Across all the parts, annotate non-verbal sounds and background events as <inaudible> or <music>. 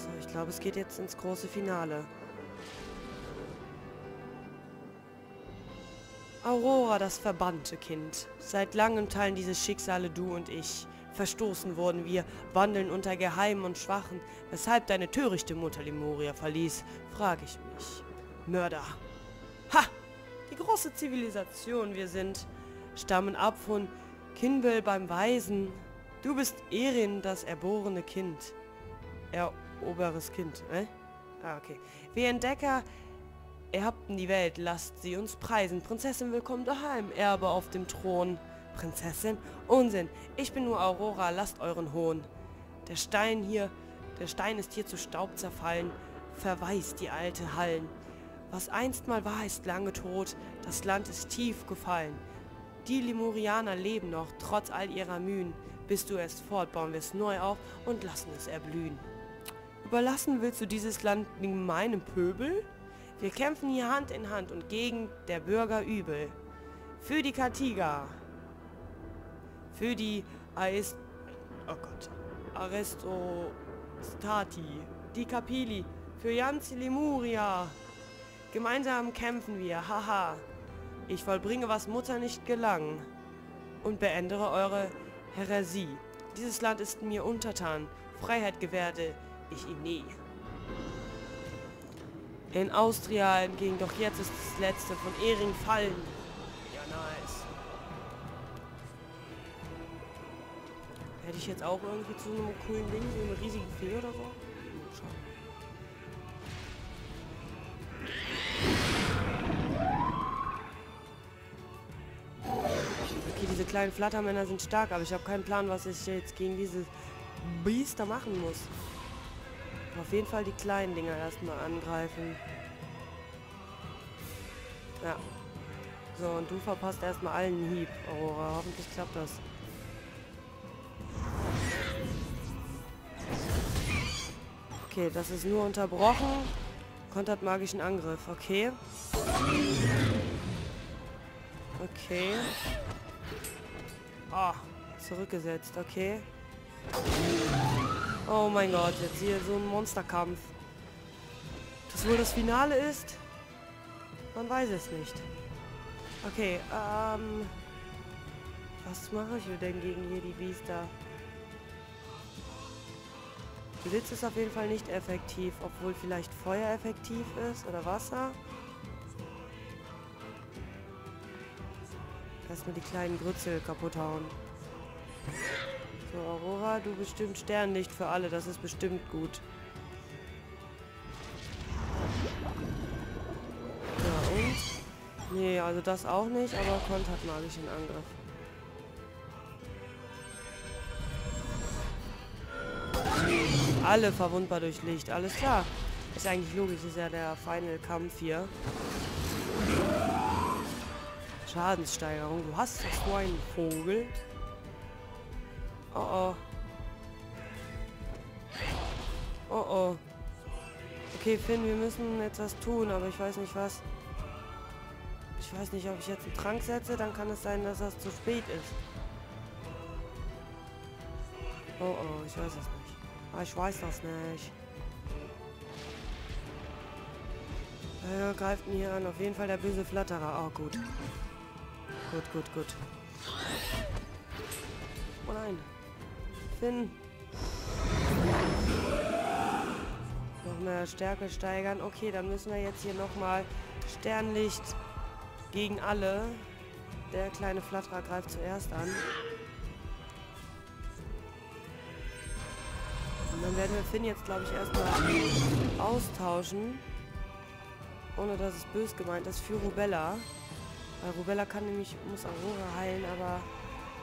So, ich glaube, es geht jetzt ins große Finale. Aurora, das verbannte Kind. Seit langem teilen diese Schicksale du und ich. Verstoßen wurden wir, wandeln unter Geheimen und Schwachen. Weshalb deine törichte Mutter Lemuria verließ, frage ich mich. Mörder. Ha! Die große Zivilisation wir sind, stammen ab von Kinbel beim Weisen. Du bist Erin, das erborene Kind. Eroberes Kind, ne? Ah, okay. Wir Entdecker erbten die Welt, lasst sie uns preisen. Prinzessin, willkommen daheim, Erbe auf dem Thron. Prinzessin? Unsinn. Ich bin nur Aurora, lasst euren Hohn. Der Stein hier, der Stein ist hier zu Staub zerfallen, verweist die alte Hallen. Was einst mal war, ist lange tot, das Land ist tief gefallen. Die Lemurianer leben noch, trotz all ihrer Mühen. Bis du es fort, bauen wir es neu auf und lassen es erblühen. Überlassen willst du dieses Land meinem Pöbel? Wir kämpfen hier Hand in Hand und gegen der Bürger übel. Für die Katiga, für die Aest... Oh Gott. Arestostati. Die Kapili. Für Janzi Lemuria. Gemeinsam kämpfen wir. Haha. Ich vollbringe, was Mutter nicht gelang. Und beendere eure Häresie. Dieses Land ist mir untertan. Freiheit gewährte ich ihm nie. In Austria entging, doch jetzt ist das letzte von Ehring fallen. Ja, nice. Hätte ich jetzt auch irgendwie zu einem coolen Ding, so einem riesigen Fee oder so? Okay, diese kleinen Flattermänner sind stark, aber ich habe keinen Plan, was ich jetzt gegen diese Biester machen muss. Auf jeden Fall die kleinen Dinger erstmal angreifen. Ja. So, und du verpasst erstmal allen Hieb, Aurora. Hoffentlich klappt das. Okay, das ist nur unterbrochen. Kontert magischen Angriff. Okay. Okay. Ah, zurückgesetzt. Okay. Oh mein Gott, jetzt hier so ein Monsterkampf. Das wohl das Finale ist? Man weiß es nicht. Okay, ähm... Was mache ich denn gegen hier die Biester? Blitz ist auf jeden Fall nicht effektiv, obwohl vielleicht Feuer effektiv ist oder Wasser. Erstmal die kleinen Grützel kaputt hauen. So, Aurora, du bestimmt Sternlicht für alle. Das ist bestimmt gut. Ja, und? Nee, also das auch nicht, aber kontert magischen Angriff. Alle verwundbar durch Licht. Alles klar. Ist eigentlich logisch, ist ja der Final-Kampf hier. Schadenssteigerung. Du hast doch so einen Vogel. Oh oh. Oh oh. Okay, Finn, wir müssen jetzt was tun, aber ich weiß nicht was. Ich weiß nicht, ob ich jetzt einen Trank setze, dann kann es sein, dass das zu spät ist. Oh oh, ich weiß es nicht. Ah, ich weiß das nicht. Er greift ihn hier an. Auf jeden Fall der böse Flatterer. Oh, gut. Gut, gut, gut. Oh nein. Noch mehr Stärke steigern. Okay, dann müssen wir jetzt hier nochmal Sternlicht gegen alle. Der kleine Flatterer greift zuerst an. Und dann werden wir Finn jetzt, glaube ich, erstmal austauschen. Ohne dass es bös gemeint ist. Für Rubella. Weil Rubella kann nämlich, muss Aurora heilen, aber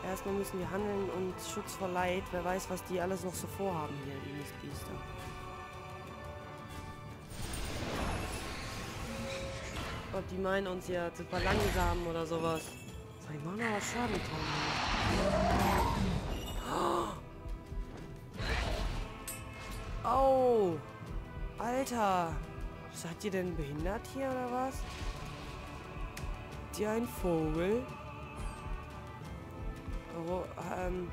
Erstmal müssen wir handeln und Schutz vor Leid. Wer weiß, was die alles noch so vorhaben hier, die Mistbiester. Gott, die meinen uns ja super langsam oder sowas. Die machen aber Schaden dran. Oh! Alter! Seid ihr denn behindert hier oder was? Ihr einen Vogel? Karo. Ähm,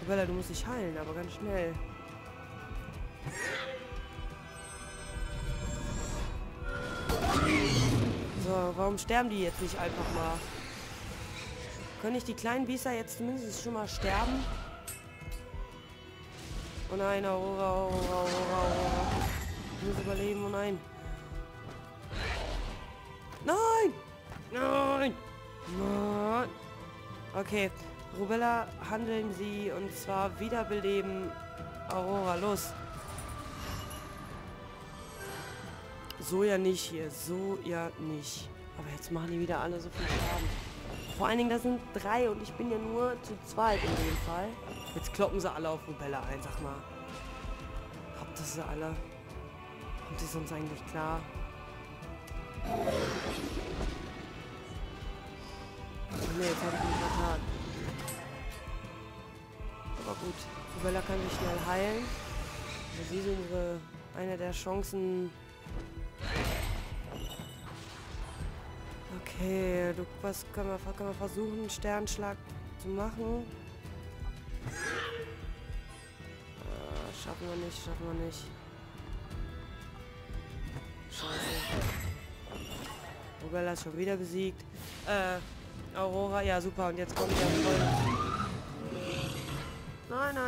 Isabella, du musst dich heilen, aber ganz schnell. So, warum sterben die jetzt nicht einfach mal? Könnte ich die kleinen Biester jetzt zumindest schon mal sterben? Oh nein, Aurora, Aurora, Aurora, Aurora. Ich muss überleben, oh nein. Nein! Nein! Nein! Okay, Rubella handeln sie und zwar wiederbeleben Aurora. Los! So ja nicht hier. So ja nicht. Aber jetzt machen die wieder alle so viel Schaden. Vor allen Dingen, das sind drei und ich bin ja nur zu zweit in dem Fall. Jetzt kloppen sie alle auf Rubella ein, sag mal. Habt ihr sie alle? Und ist uns eigentlich klar? Ne, jetzt habe ich mich vertan. Gut, Rubella kann sich schnell heilen. Sie ist unsere, eine der Chancen, Okay, du, was können wir, können wir versuchen, einen Sternschlag zu machen? Äh, schaffen wir nicht, schaffen wir nicht. Scheiße. Rubella ist schon wieder besiegt. Äh, Aurora, ja super, und jetzt kommt der voll.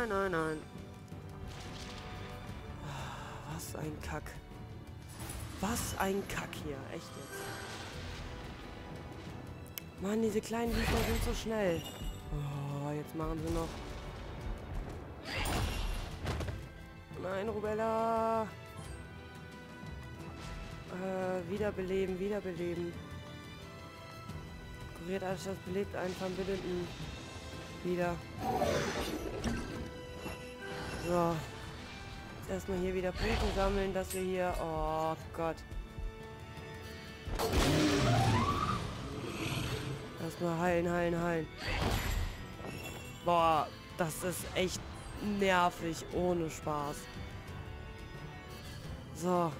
Nein, nein, nein, nein. Was ein Kack. Was ein Kack hier, echt jetzt. Mann, diese kleinen Viecher sind so schnell. Oh, jetzt machen sie noch. Nein, Rubella. Äh, wiederbeleben, wiederbeleben. Kuriert alles, das belebt einen Verbündeten. Wieder. So. Erstmal hier wieder Punkte sammeln, dass wir hier... Oh Gott. Erstmal heilen, heilen, heilen. Boah, das ist echt nervig, ohne Spaß. So.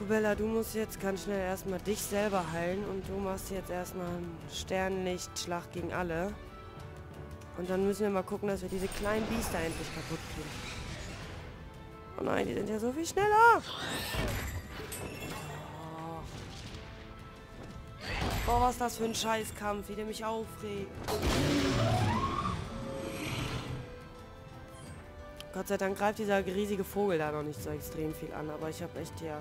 Rubella, du musst jetzt ganz schnell erstmal dich selber heilen und du machst jetzt erstmal einen Sternlichtschlag gegen alle. Und dann müssen wir mal gucken, dass wir diese kleinen Biester endlich kaputt kriegen. Oh nein, die sind ja so viel schneller. Boah, was ist das für ein Scheißkampf, wie der mich aufregt. Gott sei Dank greift dieser riesige Vogel da noch nicht so extrem viel an, aber ich habe echt ja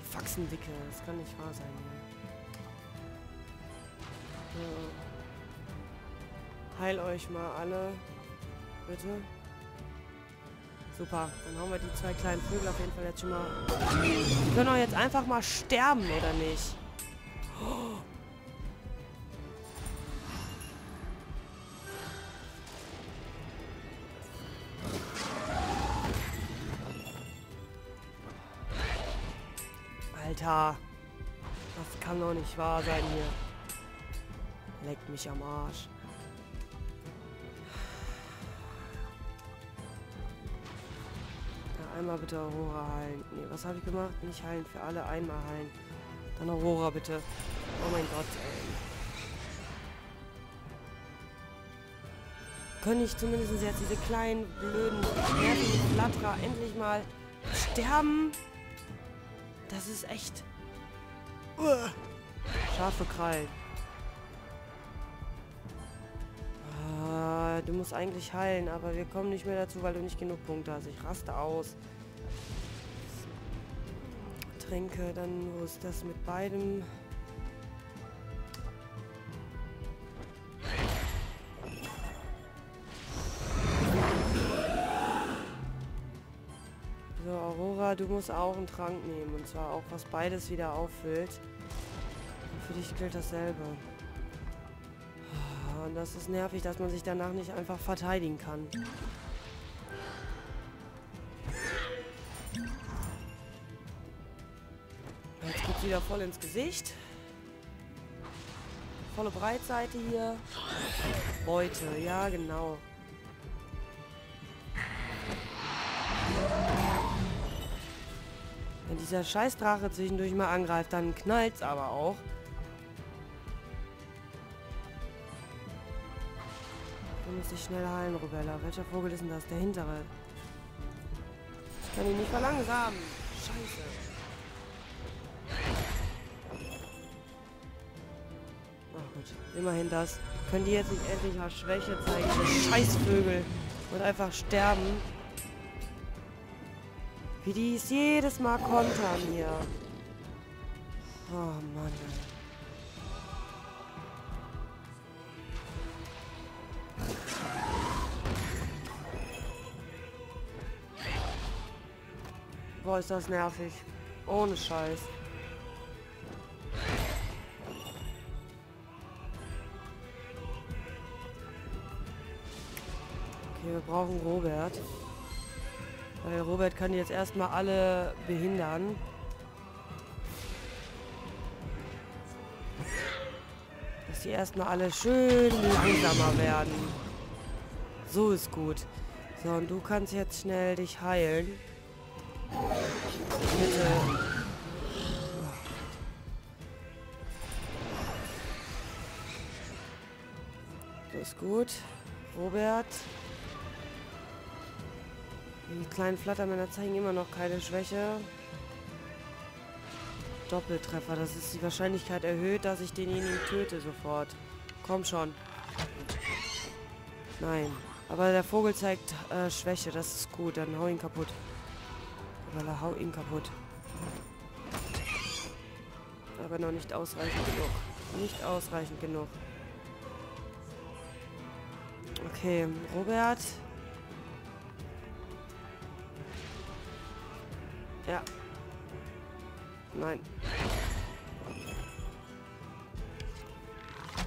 die Faxen dicke. Das kann nicht wahr sein. Ja. Heil euch mal alle. Bitte. Super. Dann hauen wir die zwei kleinen Vögel auf jeden Fall jetzt schon mal. Die können doch jetzt einfach mal sterben, oder nicht? Alter. Das kann doch nicht wahr sein hier. Leckt mich am Arsch. Einmal bitte Aurora heilen. Nee, was habe ich gemacht? Nicht heilen für alle, einmal heilen. Dann Aurora bitte. Oh mein Gott, ey. Können ich zumindest jetzt diese kleinen, blöden, nervigen endlich mal sterben? Das ist echt... Uh, scharfe Krallen. Ah, du musst eigentlich heilen, aber wir kommen nicht mehr dazu, weil du nicht genug Punkte hast. Ich raste aus. Tränke, dann wo ist das mit beidem? du musst auch einen Trank nehmen. Und zwar auch, was beides wieder auffüllt. Für dich gilt dasselbe. Und das ist nervig, dass man sich danach nicht einfach verteidigen kann. Wieder voll ins Gesicht. Volle Breitseite hier. Beute, ja genau. Wenn dieser Scheißdrache zwischendurch mal angreift, dann knallt's aber auch. Du musst dich schnell heilen, Rubella. Welcher Vogel ist denn das? Der hintere. Ich kann ihn nicht verlangsamen. Scheiße. Immerhin das. Können die jetzt nicht endlich mal Schwäche zeigen, diese Scheißvögel. Und einfach sterben. Wie die es jedes Mal kontern hier. Oh Mann. Boah, ist das nervig. Ohne Scheiß. Wir brauchen Robert. Weil Robert kann jetzt erstmal alle behindern. Dass die erstmal alle schön langsamer werden. So ist gut. So, und du kannst jetzt schnell dich heilen. Bitte. Das ist gut. Robert. Die kleinen Flattermänner zeigen immer noch keine Schwäche. Doppeltreffer. Das ist die Wahrscheinlichkeit erhöht, dass ich denjenigen töte sofort. Komm schon. Nein. Aber der Vogel zeigt äh, Schwäche. Das ist gut. Dann hau ihn kaputt. Aber hau ihn kaputt. Aber noch nicht ausreichend genug. Nicht ausreichend genug. Okay, Robert. Ja. Nein.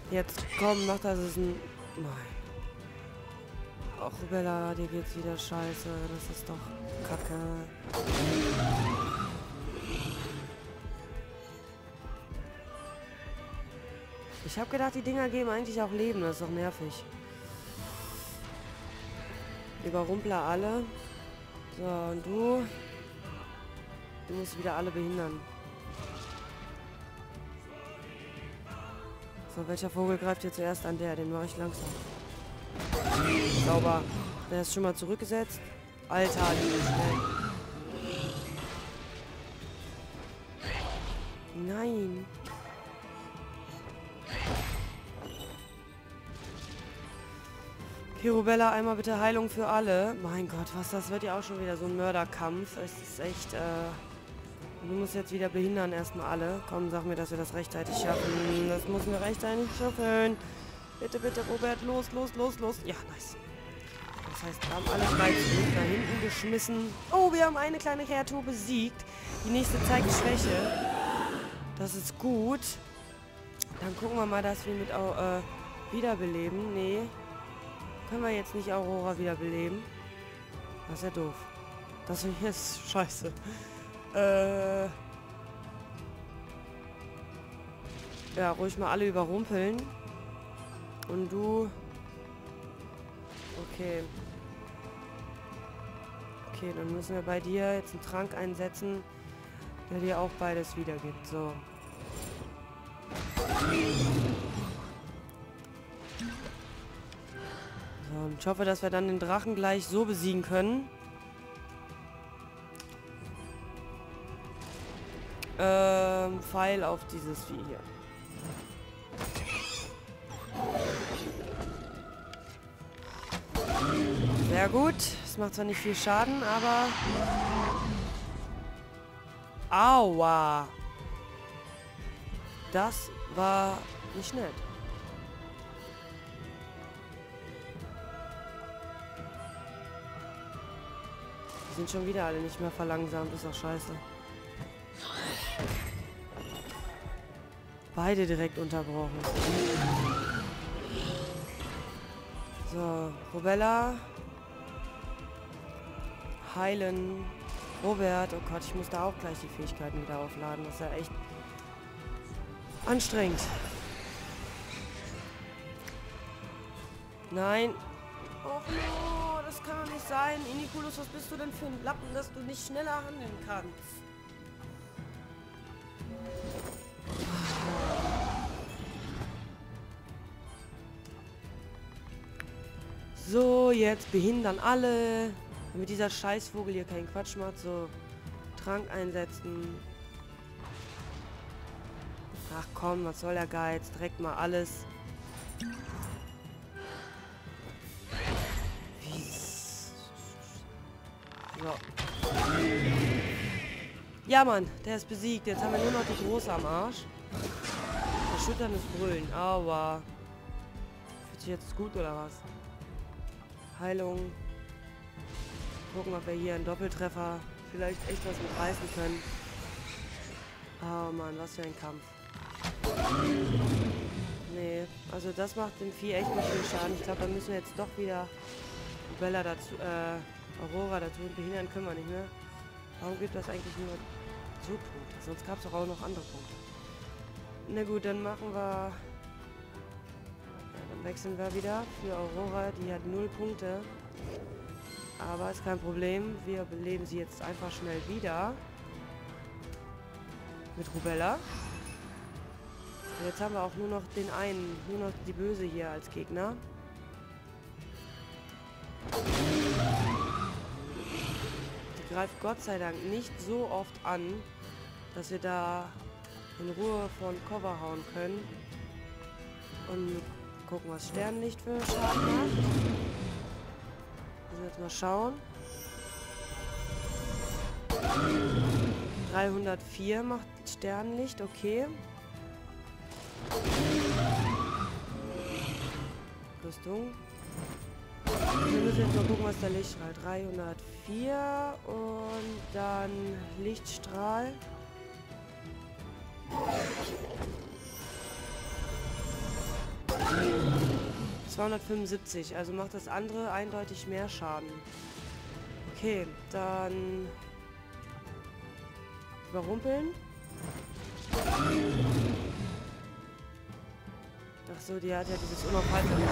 Jetzt komm, mach das ist ein... Nein. Ach, Rubella, dir geht's wieder scheiße. Das ist doch kacke. Ich habe gedacht, die Dinger geben eigentlich auch Leben. Das ist doch nervig. Überrumpler alle. So, und du? Du musst wieder alle behindern. So, welcher Vogel greift hier zuerst an? Der, den mache ich langsam. Sauber. Der ist schon mal zurückgesetzt. Alter, die ist schnell. Nein. Pirubella, einmal bitte Heilung für alle. Mein Gott, was, das wird ja auch schon wieder so ein Mörderkampf. Es ist echt, äh... Du musst jetzt wieder behindern erstmal alle. Komm, sag mir, dass wir das rechtzeitig schaffen. Das müssen wir rechtzeitig schaffen. Bitte, bitte, Robert, los, los, los, los. Ja, nice. Das heißt, wir haben alle drei nach hinten geschmissen. Oh, wir haben eine kleine Kreatur besiegt. Die nächste zeigt Schwäche. Das ist gut. Dann gucken wir mal, dass wir mit äh, wiederbeleben. Nee. Können wir jetzt nicht Aurora wiederbeleben? Das ist ja doof. Das hier ist <laughs> scheiße. Äh... Ja, ruhig mal alle überrumpeln. Und du... Okay. Okay, dann müssen wir bei dir jetzt einen Trank einsetzen, der dir auch beides wiedergibt. So. So, und ich hoffe, dass wir dann den Drachen gleich so besiegen können. Ähm, Pfeil auf dieses Vieh hier. Sehr gut. Es macht zwar nicht viel Schaden, aber... Aua! Das war nicht nett. Die sind schon wieder alle nicht mehr verlangsamt. Ist doch scheiße. Beide direkt unterbrochen. So, Robella. Heilen. Robert. Oh Gott, ich muss da auch gleich die Fähigkeiten wieder aufladen. Das ist ja echt anstrengend. Nein. Och no, das kann doch nicht sein. Inikulus, was bist du denn für ein Lappen, dass du nicht schneller handeln kannst? Jetzt behindern alle. Damit dieser Scheißvogel hier keinen Quatsch macht. So, Trank einsetzen. Ach komm, was soll der Geiz? Direkt mal alles. So. Ja, Mann, der ist besiegt. Jetzt haben wir nur noch die Große am Arsch. Erschütterndes Brüllen. Aua. Fühlt sich jetzt gut oder was? Heilung. Gucken, ob wir hier einen Doppeltreffer vielleicht echt was mitreißen können. Oh Mann, was für ein Kampf. Nee, also das macht dem Vieh echt nicht viel Schaden. Ich glaube, da müssen wir jetzt doch wieder Bella dazu, äh, Aurora dazu und behindern können wir nicht mehr. Warum gibt das eigentlich nur so Punkte? Sonst gab es auch noch andere Punkte. Na gut, dann machen wir... Wechseln wir wieder für Aurora. Die hat null Punkte. Aber ist kein Problem. Wir beleben sie jetzt einfach schnell wieder. Mit Rubella. Und jetzt haben wir auch nur noch den einen, nur noch die Böse hier als Gegner. Die greift Gott sei Dank nicht so oft an, dass wir da in Ruhe von Cover hauen können. Und gucken, was Sternlicht für Schaden macht. Müssen wir jetzt mal schauen. 304 macht Sternlicht, okay. Rüstung. Wir müssen jetzt mal gucken, was der Lichtstrahl. 304 und dann Lichtstrahl. 275, also macht das andere eindeutig mehr Schaden. Okay, dann überrumpeln. Ach so, die hat ja dieses Unaufhaltsame.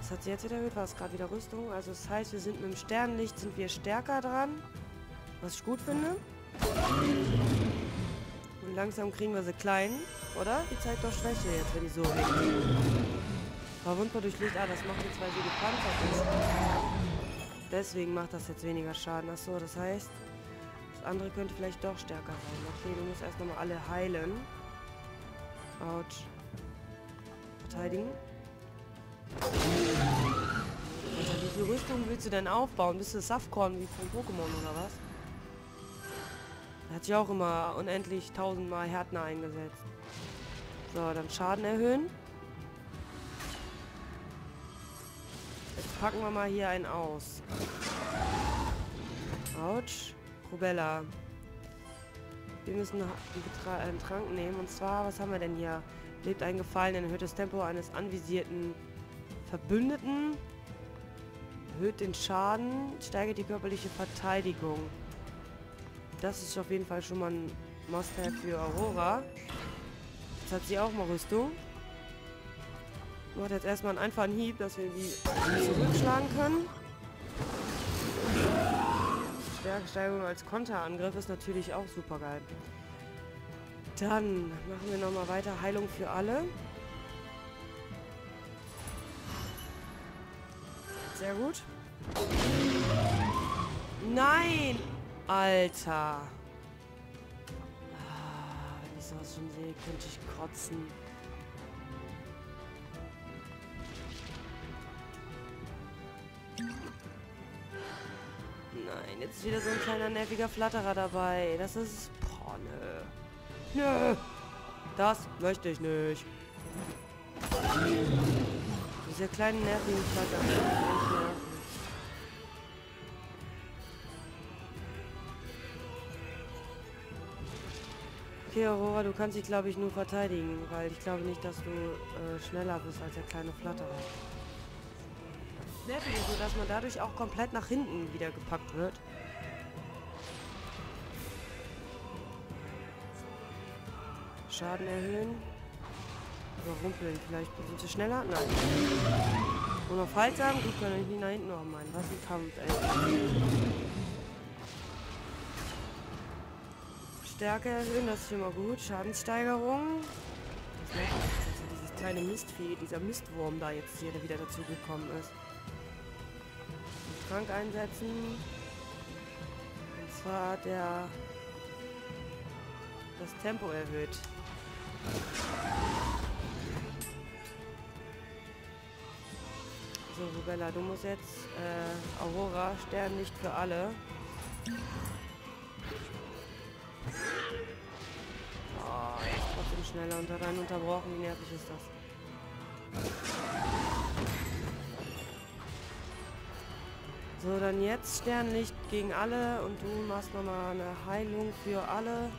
Was hat sie jetzt wieder erhöht? War es gerade wieder Rüstung? Also das heißt, wir sind mit dem Sternlicht sind wir stärker dran. Was ich gut finde. Und langsam kriegen wir sie klein. Oder? Die zeigt doch Schwäche jetzt, wenn die so hängt. Verwundbar durch Licht. Ah, das macht jetzt, weil sie gepanzert ist. Deswegen macht das jetzt weniger Schaden. Achso, das heißt, das andere könnte vielleicht doch stärker sein. Okay, du musst erst nochmal alle heilen. Autsch. Verteidigen. Alter, wie viel Rüstung willst du denn aufbauen? Bist du Safkorn wie von Pokémon oder was? Er hat sich auch immer unendlich tausendmal Härtner eingesetzt. So, dann Schaden erhöhen. Jetzt packen wir mal hier einen aus. Autsch. Rubella. Wir müssen einen Trank nehmen. Und zwar, was haben wir denn hier? Lebt ein Gefallen, erhöht das Tempo eines anvisierten Verbündeten. Erhöht den Schaden, steigert die körperliche Verteidigung. Das ist auf jeden Fall schon mal ein Must-Have für Aurora. Jetzt hat sie auch mal Rüstung. Macht jetzt erstmal einen einfachen Hieb, dass wir die zurückschlagen können. Stärkesteigerung als Konterangriff ist natürlich auch super geil. Dann machen wir nochmal weiter. Heilung für alle. Sehr gut. Nein! Alter. Sowas schon sehe, könnte ich kotzen. Nein, jetzt ist wieder so ein kleiner nerviger Flatterer dabei. Das ist... Boah, nö. Nö. Das möchte ich nicht. Diese kleinen nervigen Flatterer. Okay, Aurora, du kannst dich, glaube ich, nur verteidigen, weil ich glaube nicht, dass du äh, schneller bist als der kleine Flatterer. Nervig so, dass man dadurch auch komplett nach hinten wieder gepackt wird. Schaden erhöhen. Überrumpeln. Vielleicht sind sie schneller? Nein. Unaufhaltsam? Gut, kann ich nicht nach hinten noch meinen. Was ein Kampf, ey. Stärke erhöhen, das ist mal gut. Schadenssteigerung. Das dieses kleine Mistvieh, dieser Mistwurm da jetzt hier, der wieder dazu gekommen ist. Den Trank einsetzen. Und zwar der das Tempo erhöht. So, Rubella, du musst jetzt äh, Aurora, Sternlicht für alle. Schneller und hat einen unterbrochen. Wie nervig ist das? So, dann jetzt Sternlicht gegen alle und du machst nochmal eine Heilung für alle.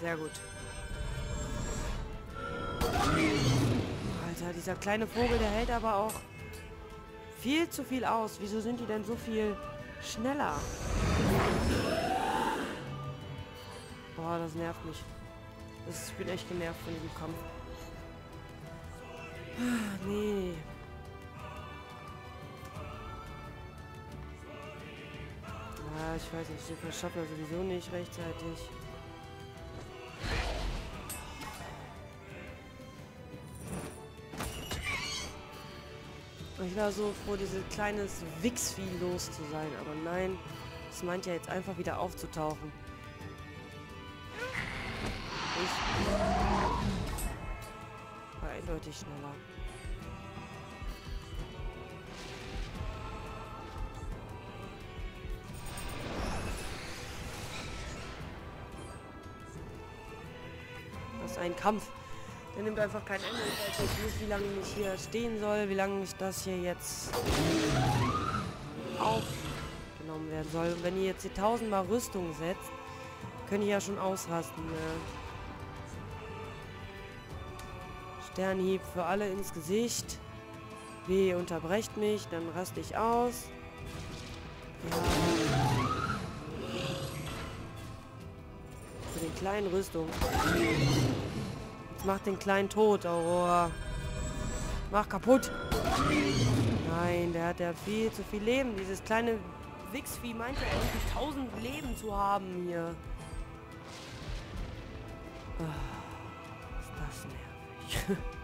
Sehr gut. Alter, dieser kleine Vogel, der hält aber auch viel zu viel aus. Wieso sind die denn so viel schneller? Boah, das nervt mich. Das, ich bin echt genervt von diesem Kampf. Nee. Ja, ich weiß nicht, den schaffen wir sowieso nicht rechtzeitig. Ich war so froh, dieses kleines Wichsvieh los zu sein, aber nein, es meint ja jetzt einfach wieder aufzutauchen. Ich war eindeutig schneller. Das ist ein Kampf. Der nimmt einfach kein Ende. Ich weiß nicht, wie lange ich hier stehen soll, wie lange ich das hier jetzt werden soll. Und wenn ihr jetzt hier tausendmal Rüstung setzt, könnt ihr ja schon ausrasten. Ne? Sternhieb für alle ins Gesicht. Weh, unterbrecht mich, dann raste ich aus. Ja. Für den kleinen Rüstung. Mach den kleinen tot, Aurora. Mach kaputt. Nein, der hat ja viel zu viel Leben. Dieses kleine Wichsvieh meinte irgendwie tausend Leben zu haben hier. Oh, ist das nervig. <laughs>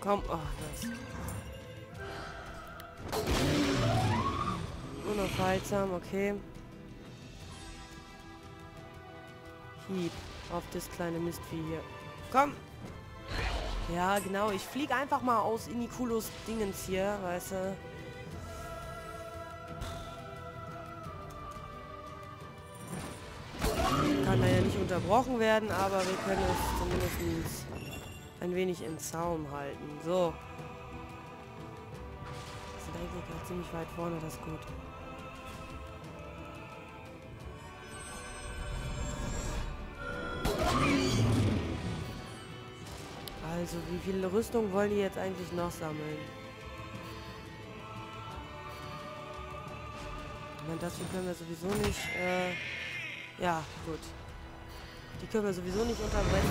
Komm, oh, das. Unaufhaltsam, okay. Hieb auf das kleine Mistvieh hier. Komm! Ja, genau. Ich fliege einfach mal aus Inikulos Dingens hier, weißt du. Kann da ja nicht unterbrochen werden, aber wir können es zumindest ein wenig im Zaum halten. So. Wir sind eigentlich gerade ziemlich weit vorne, das ist gut. Also, wie viele Rüstung wollen die jetzt eigentlich noch sammeln? Meine, das hier können wir sowieso nicht, äh, ja, gut. Die können wir sowieso nicht unterbrechen.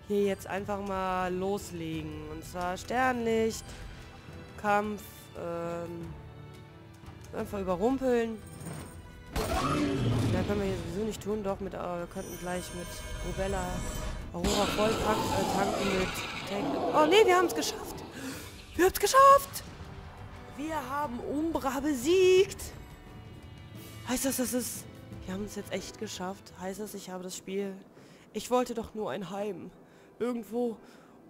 Auch hier jetzt einfach mal loslegen. Und zwar Sternlicht, Kampf, ähm, einfach überrumpeln. Ja, können wir hier sowieso nicht tun, doch mit, aber wir könnten gleich mit Rubella Aurora voll äh, tanken mit Tank. Oh nee, wir haben es geschafft. Wir haben es geschafft. Wir haben Umbra besiegt. Heißt das, das ist... Wir haben es jetzt echt geschafft. Heißt das, ich habe das Spiel... Ich wollte doch nur ein Heim. Irgendwo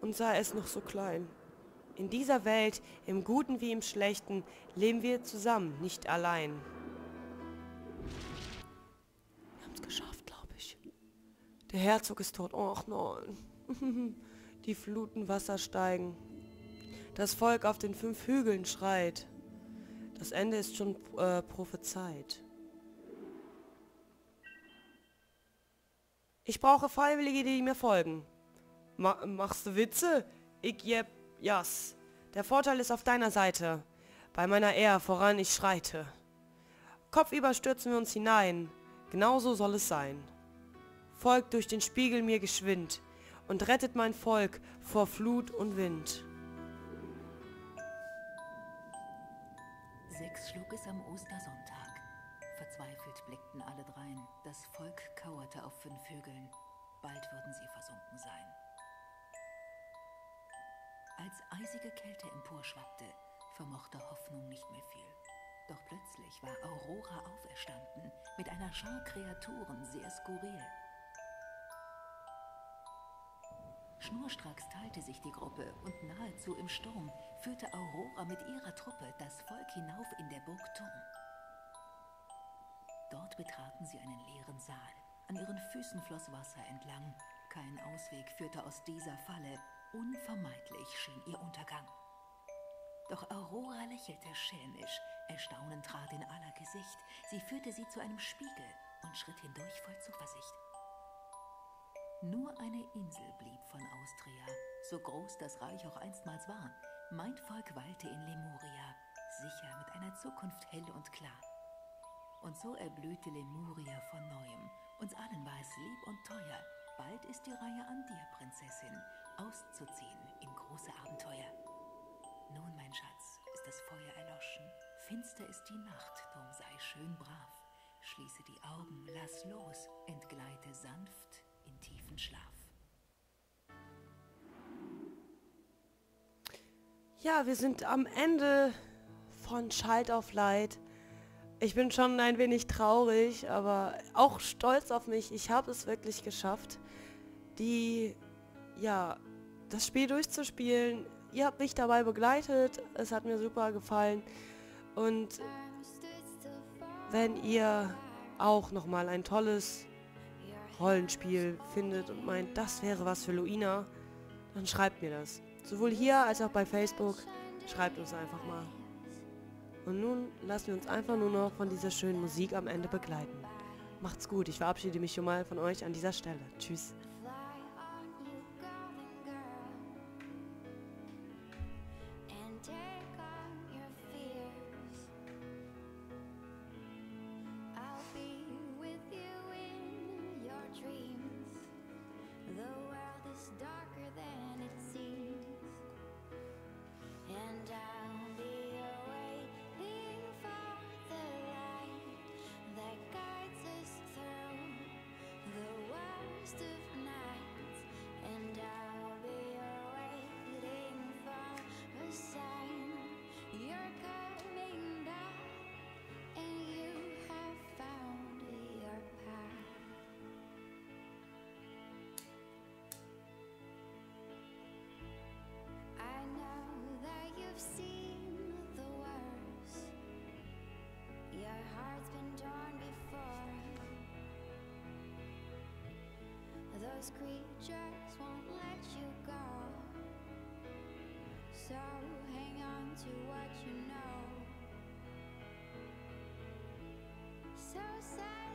und sah es noch so klein. In dieser Welt, im Guten wie im Schlechten, leben wir zusammen, nicht allein. Der Herzog ist tot. Ach nein. <laughs> Die Fluten Wasser steigen. Das Volk auf den fünf Hügeln schreit. Das Ende ist schon äh, prophezeit. Ich brauche Freiwillige, die mir folgen. Ma machst du Witze? Ich jeb, jas. Der Vorteil ist auf deiner Seite. Bei meiner Ehr voran ich schreite. Kopfüber stürzen wir uns hinein. Genauso soll es sein folgt durch den Spiegel mir geschwind und rettet mein Volk vor Flut und Wind. Sechs schlug es am Ostersonntag. Verzweifelt blickten alle drein. Das Volk kauerte auf fünf Hügeln. Bald würden sie versunken sein. Als eisige Kälte emporschwappte, vermochte Hoffnung nicht mehr viel. Doch plötzlich war Aurora auferstanden, mit einer Schar Kreaturen sehr skurril. Schnurstracks teilte sich die Gruppe und nahezu im Sturm führte Aurora mit ihrer Truppe das Volk hinauf in der Burg Turm. Dort betraten sie einen leeren Saal. An ihren Füßen floss Wasser entlang. Kein Ausweg führte aus dieser Falle. Unvermeidlich schien ihr Untergang. Doch Aurora lächelte schelmisch. Erstaunen trat in aller Gesicht. Sie führte sie zu einem Spiegel und schritt hindurch voll Zuversicht. Nur eine Insel blieb von Austria, so groß das Reich auch einstmals war. Mein Volk weilte in Lemuria, sicher mit einer Zukunft hell und klar. Und so erblühte Lemuria von neuem. Uns allen war es lieb und teuer. Bald ist die Reihe an dir, Prinzessin, auszuziehen in große Abenteuer. Nun, mein Schatz, ist das Feuer erloschen. Finster ist die Nacht, drum sei schön brav. Schließe die Augen, lass los, entgleite sanft in tiefen Schlaf. Ja, wir sind am Ende von Schalt auf Leid. Ich bin schon ein wenig traurig, aber auch stolz auf mich. Ich habe es wirklich geschafft, die, ja, das Spiel durchzuspielen. Ihr habt mich dabei begleitet. Es hat mir super gefallen. Und wenn ihr auch nochmal ein tolles Rollenspiel findet und meint, das wäre was für Luina, dann schreibt mir das. Sowohl hier als auch bei Facebook. Schreibt uns einfach mal. Und nun lassen wir uns einfach nur noch von dieser schönen Musik am Ende begleiten. Macht's gut, ich verabschiede mich schon mal von euch an dieser Stelle. Tschüss. Those creatures won't let you go. So hang on to what you know. So sail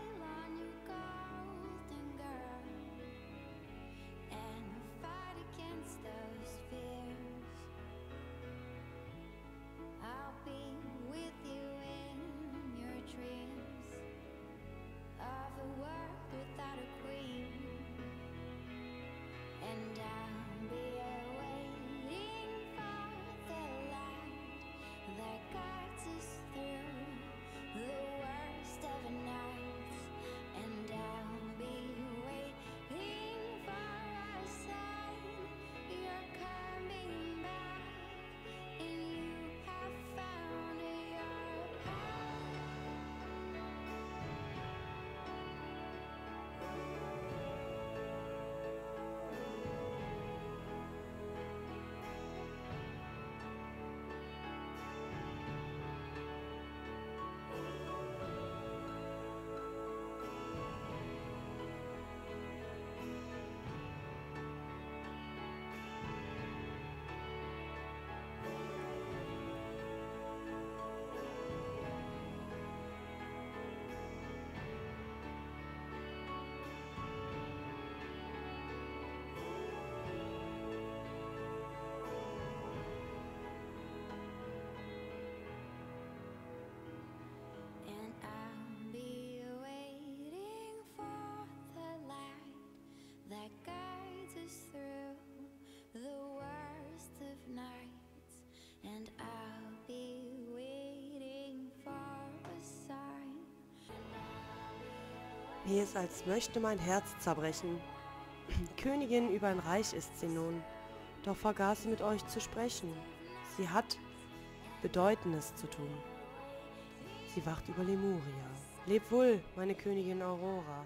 ist, als möchte mein Herz zerbrechen. <clears throat> Königin über ein Reich ist sie nun, doch vergaß sie mit euch zu sprechen. Sie hat Bedeutendes zu tun. Sie wacht über Lemuria. Leb wohl, meine Königin Aurora.